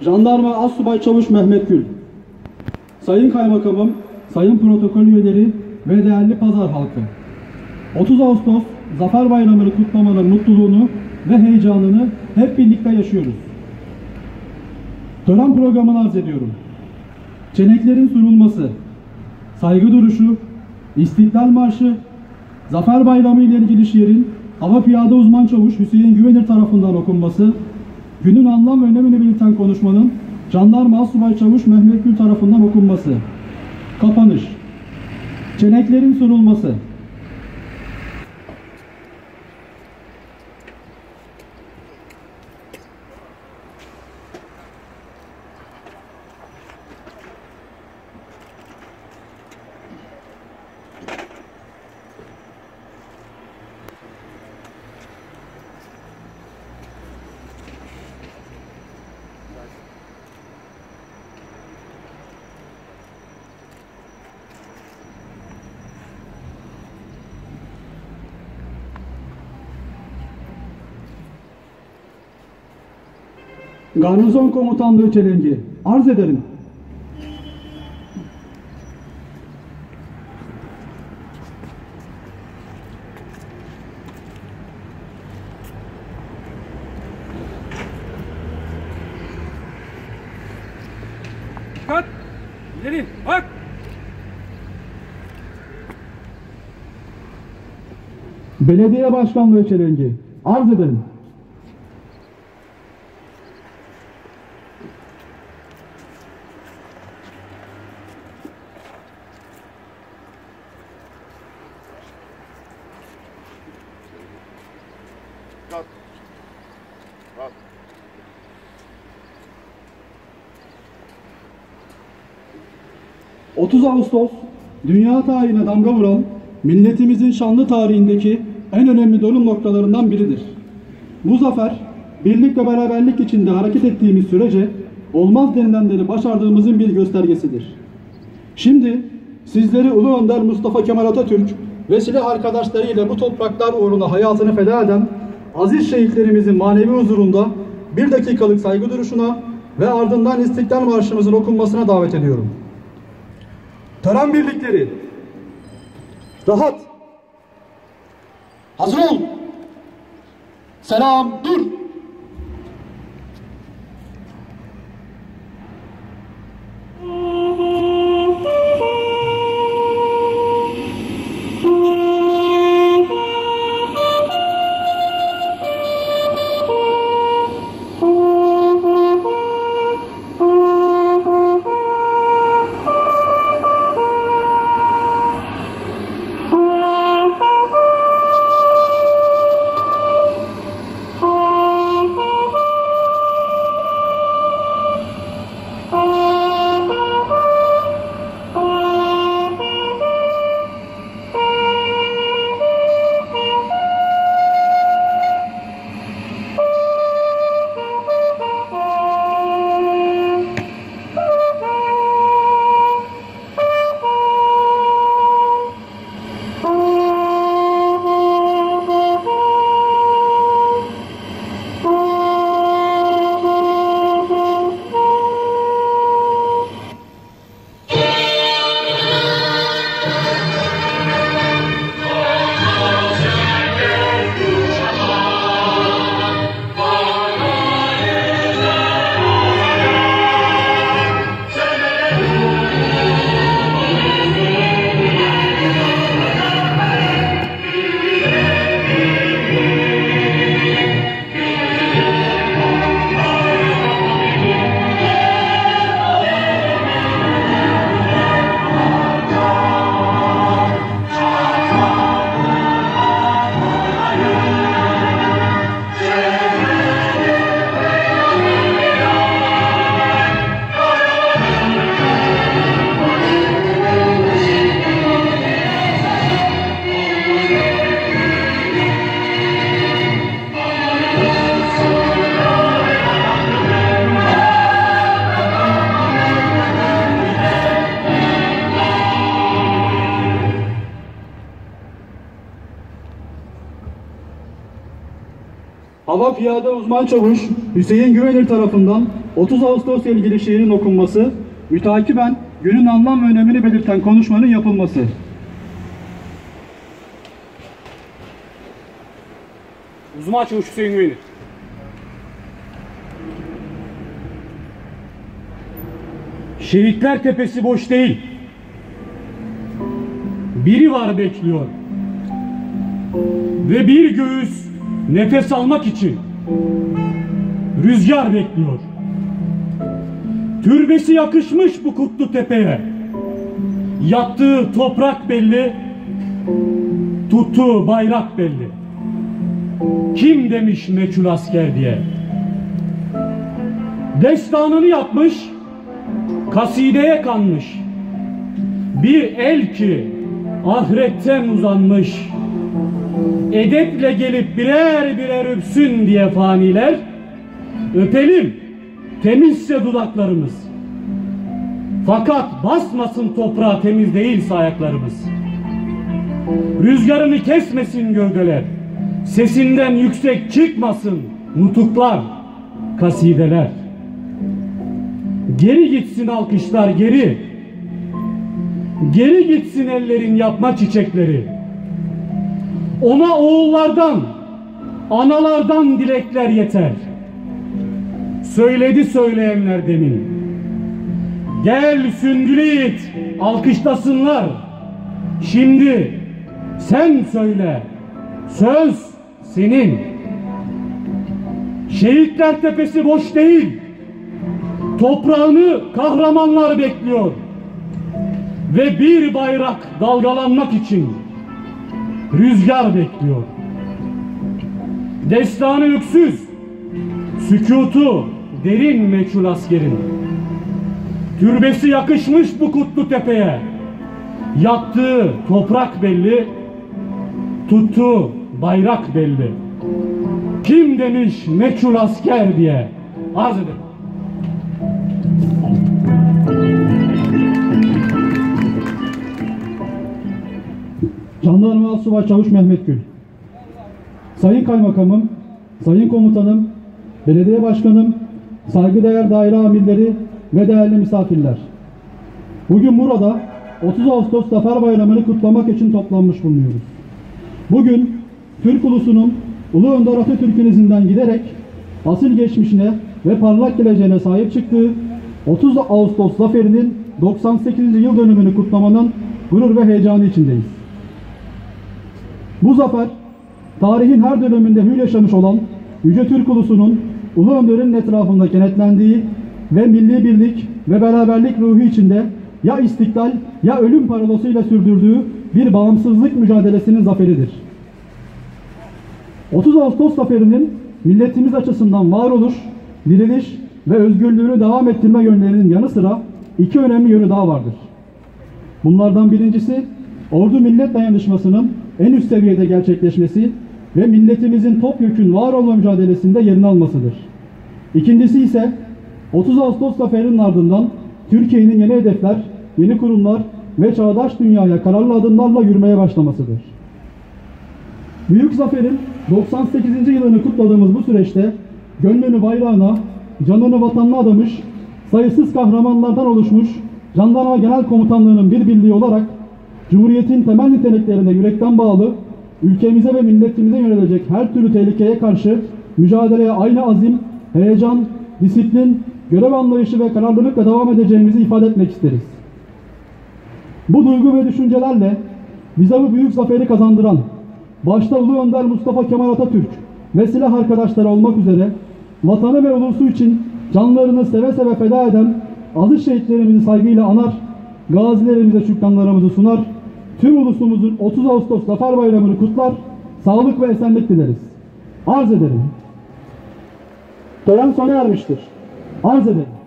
Jandarma Assubay Çavuş Mehmet Gül, Sayın Kaymakamım, Sayın Protokol üyeleri ve değerli pazar halkı. 30 Ağustos Zafer Bayramı'nı kutlamanın mutluluğunu ve heyecanını hep birlikte yaşıyoruz. Tören programını arz ediyorum. Çeneklerin sunulması, saygı duruşu, İstiklal Marşı, Zafer Bayramı ile ilgili şiirin Hava Piyade Uzman Çavuş Hüseyin Güvenir tarafından okunması, günün anlam ve önemini belirten konuşmanın Jandarma Asubay Çavuş Mehmet Gül tarafından okunması. Kapanış. Çeneklerin sunulması. Garnizon Komutanlığı Çelengi. Arz ederim. Dikkat! İleri bak! Belediye Başkanlığı Çelengi. Arz ederim. Kalk. Kalk. ...30 Ağustos dünya tarihine damga vuran milletimizin şanlı tarihindeki en önemli dönüm noktalarından biridir. Bu zafer birlik ve beraberlik içinde hareket ettiğimiz sürece olmaz denilenleri başardığımızın bir göstergesidir. Şimdi sizleri Ulu Önder Mustafa Kemal Atatürk ve silah arkadaşlarıyla bu topraklar uğruna hayatını feda eden aziz şehitlerimizin manevi huzurunda bir dakikalık saygı duruşuna ve ardından İstiklal Marşımızın okunmasına davet ediyorum. Tören birlikleri. Rahat. Hazır ol. Selam. Dur. Piyade Uzman Çavuş Hüseyin Güvenir tarafından 30 Ağustos ilgili şiirin okunması, mütakiben günün anlam ve önemini belirten konuşmanın yapılması. Uzman çavuş Hüseyin Güvenir. Şehitler tepesi boş değil. Biri var bekliyor. Ve bir göğüs nefes almak için rüzgar bekliyor. Türbesi yakışmış bu kutlu tepeye. Yattığı toprak belli, tuttuğu bayrak belli. Kim demiş meçhul asker diye. Destanını yapmış, kasideye kanmış. Bir el ki ahiretten uzanmış. Edeple gelip birer birer öpsün diye faniler. Öpelim, temizse dudaklarımız. Fakat basmasın toprağa temiz değilse ayaklarımız. Rüzgarını kesmesin gövdeler. Sesinden yüksek çıkmasın nutuklar, kasideler. Geri gitsin alkışlar geri. Geri gitsin ellerin yapma çiçekleri. Ona oğullardan, analardan dilekler yeter. Söyledi söyleyenler demin. Gel sündülü it, alkışlasınlar. Şimdi sen söyle. Söz senin. Şehitler tepesi boş değil. Toprağını kahramanlar bekliyor. Ve bir bayrak dalgalanmak için rüzgar bekliyor. Destanı öksüz, sükutu derin meçhul askerin. Türbesi yakışmış bu kutlu tepeye. Yattığı toprak belli, tuttuğu bayrak belli. Kim demiş meçhul asker diye arz ederim. Jandarma Asubay Çavuş Mehmet Gül. Sayın Kaymakamım, Sayın Komutanım, Belediye Başkanım, saygıdeğer daire amirleri ve değerli misafirler. Bugün burada 30 Ağustos Zafer Bayramı'nı kutlamak için toplanmış bulunuyoruz. Bugün Türk ulusunun Ulu Önder Atatürk'ün izinden giderek asil geçmişine ve parlak geleceğine sahip çıktığı 30 Ağustos zaferinin 98. yıl dönümünü kutlamanın gurur ve heyecanı içindeyiz. Bu zafer, tarihin her döneminde hür yaşamış olan Yüce Türk ulusunun Ulu Önder'in etrafında kenetlendiği ve milli birlik ve beraberlik ruhu içinde ya istiklal ya ölüm parolasıyla sürdürdüğü bir bağımsızlık mücadelesinin zaferidir. 30 Ağustos zaferinin milletimiz açısından varoluş, diriliş ve özgürlüğünü devam ettirme yönlerinin yanı sıra iki önemli yönü daha vardır. Bunlardan birincisi ordu millet dayanışmasının en üst seviyede gerçekleşmesi ve milletimizin topyekün var olma mücadelesinde yerini almasıdır. İkincisi ise 30 Ağustos zaferinin ardından Türkiye'nin yeni hedefler, yeni kurumlar ve çağdaş dünyaya kararlı adımlarla yürümeye başlamasıdır. Büyük zaferin 98. yılını kutladığımız bu süreçte gönlünü bayrağına, canını vatanına adamış, sayısız kahramanlardan oluşmuş Jandarma Genel Komutanlığı'nın bir birliği olarak Cumhuriyetin temel niteliklerine yürekten bağlı, ülkemize ve milletimize yönelecek her türlü tehlikeye karşı mücadeleye aynı azim, heyecan, disiplin, görev anlayışı ve kararlılıkla devam edeceğimizi ifade etmek isteriz. Bu duygu ve düşüncelerle bize bu büyük zaferi kazandıran, başta Ulu Önder Mustafa Kemal Atatürk ve silah arkadaşları olmak üzere vatanı ve ulusu için canlarını seve seve feda eden aziz şehitlerimizi saygıyla anar, gazilerimize şükranlarımızı sunar, tüm ulusumuzun 30 Ağustos Zafer Bayramı'nı kutlar, sağlık ve esenlik dileriz. Arz ederim. Tören sona ermiştir. Arz ederim.